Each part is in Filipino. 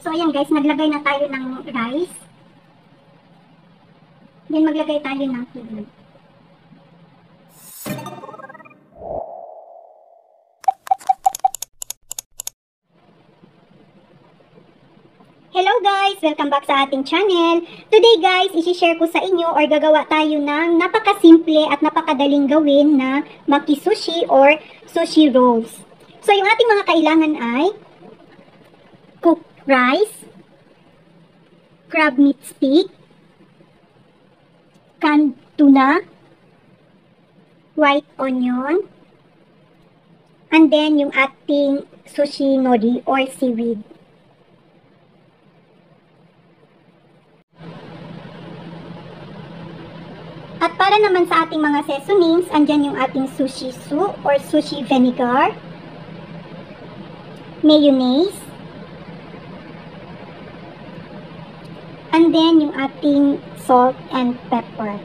So, ayan guys, naglagay na tayo ng rice. Then, maglagay tayo ng tubig. Hello guys! Welcome back sa ating channel. Today guys, isi-share ko sa inyo or gagawa tayo ng napakasimple at napakadaling gawin na maki sushi or sushi rolls. So yung ating mga kailangan ay rice, crab meat stick, canned tuna, white onion, and then yung ating sushi nori or seaweed. At para naman sa ating mga seasonings, andyan yung ating sushi soup or sushi vinegar, mayonnaise, and then yung ating salt and pepper.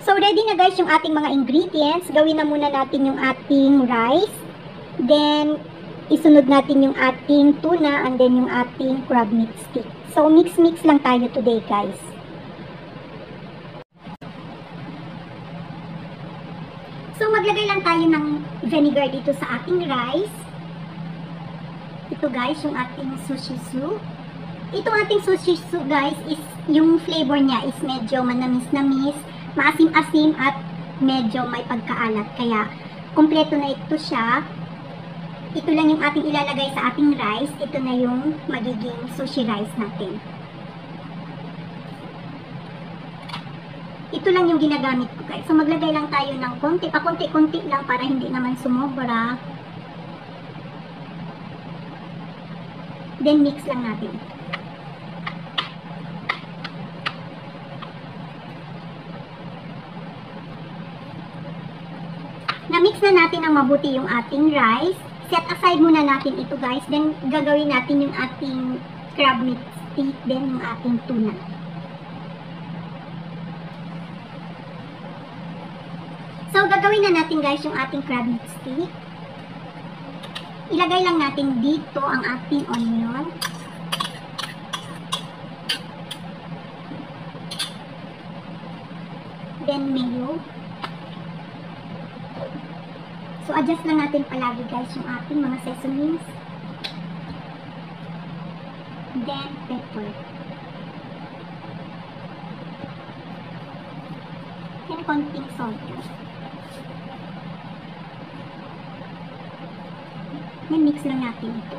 So, ready na guys yung ating mga ingredients. Gawin na muna natin yung ating rice. Then, isunod natin yung ating tuna and then yung ating crab meat stick. So, mix-mix lang tayo today guys. So, maglagay lang tayo ng vinegar dito sa ating rice. Ito guys, yung ating sushi soup. Itong ating sushi soup guys, is yung flavor niya is medyo manamis-namis, maasim-asim at medyo may pagkaalat. Kaya, kumpleto na ito siya. Ito lang yung ating ilalagay sa ating rice. Ito na yung magiging sushi rice natin. ito lang yung ginagamit ko guys. So maglagay lang tayo ng konti, pakunti-kunti lang para hindi naman sumobra. Then mix lang natin. Na-mix na natin ang mabuti yung ating rice. Set aside muna natin ito guys. Then gagawin natin yung ating crab meat stick, then yung ating tuna. So, gagawin na natin guys yung ating crab meat stick. Ilagay lang natin dito ang ating onion. Then, mayo. So, adjust lang natin palagi guys yung ating mga seasonings. Then, pepper. And konting salt. Yan, mix lang natin ito.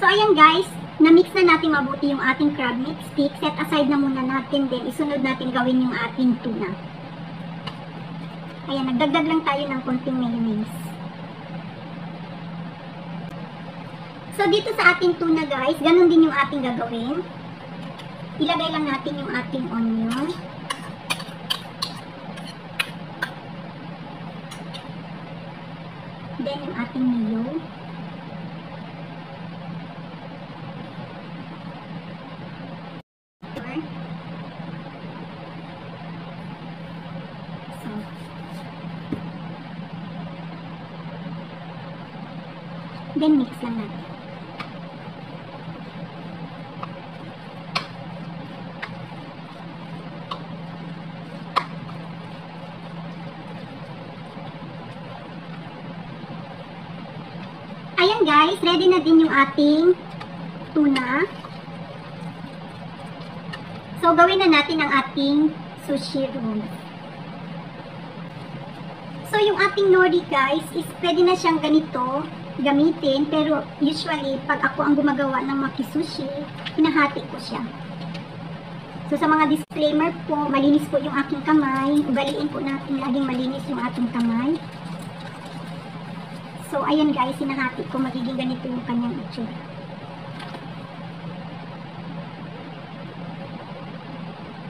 So, ayan guys, na-mix na natin mabuti yung ating crab meat stick. Set aside na muna natin din. Isunod natin gawin yung ating tuna. Ayan, nagdagdag lang tayo ng konting mayonnaise. So, dito sa ating tuna guys, ganun din yung ating gagawin. Ilagay lang natin yung ating onion. Then, yung ating mayo. So, then, mix lang natin. Ayan guys, ready na din yung ating tuna. So, gawin na natin ang ating sushi roll. So, yung ating nori guys, is pwede na siyang ganito gamitin. Pero, usually, pag ako ang gumagawa ng maki-sushi, hinahati ko siya. So, sa mga disclaimer po, malinis po yung aking kamay. Ugaliin po natin laging malinis yung ating kamay. So, ayan guys, sinahati ko. Magiging ganito yung kanyang itsura.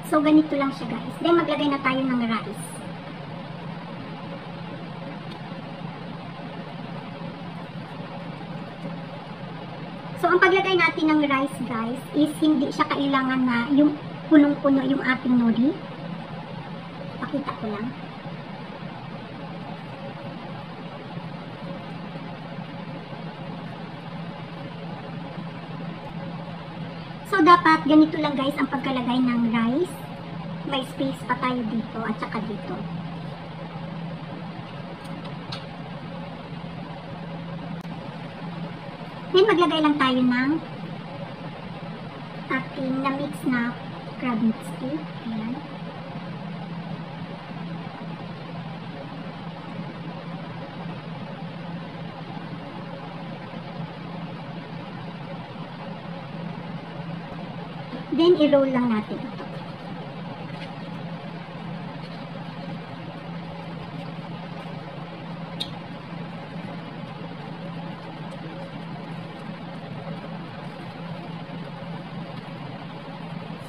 So, ganito lang siya guys. Then, maglagay na tayo ng rice. So, ang paglagay natin ng rice guys, is hindi siya kailangan na yung punong-puno yung ating nori. Ipapakita ko lang. So, dapat ganito lang guys ang pagkalagay ng rice. May space pa tayo dito at saka dito. Then, maglagay lang tayo ng ating na-mix na crab meat stick. Ayan. Then, i-roll lang natin ito.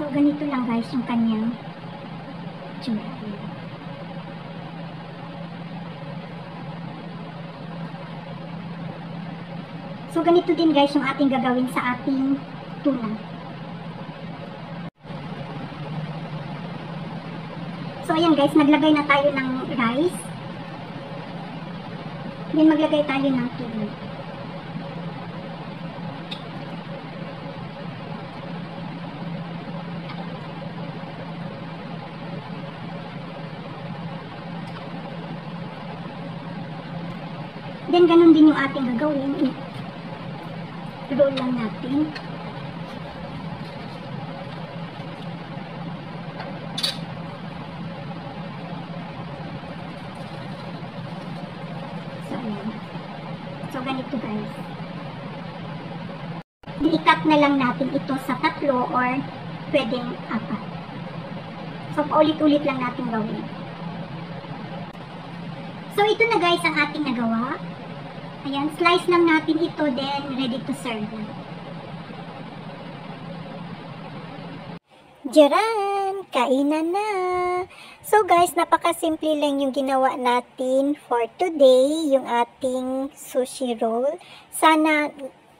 So, ganito lang guys yung kanyang tsura. So, ganito din guys yung ating gagawin sa ating tuna. So, ayan guys, naglagay na tayo ng rice. Then, maglagay tayo ng tubig. Then, ganun din yung ating gagawin. I-roll lang natin. So, ayan. So, ganito guys. I-cut na lang natin ito sa tatlo or pwedeng apat. So, paulit-ulit lang natin gawin. So, ito na guys ang ating nagawa. Ayan, slice lang natin ito then ready to serve na. Jaran! Kainan na! So guys, napakasimple lang yung ginawa natin for today, yung ating sushi roll. Sana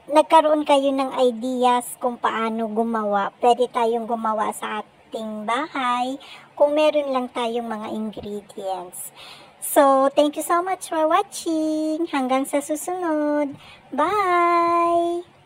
nagkaroon kayo ng ideas kung paano gumawa. Pwede tayong gumawa sa ating bahay kung meron lang tayong mga ingredients. So, thank you so much for watching. Hanggang sa susunod. Bye!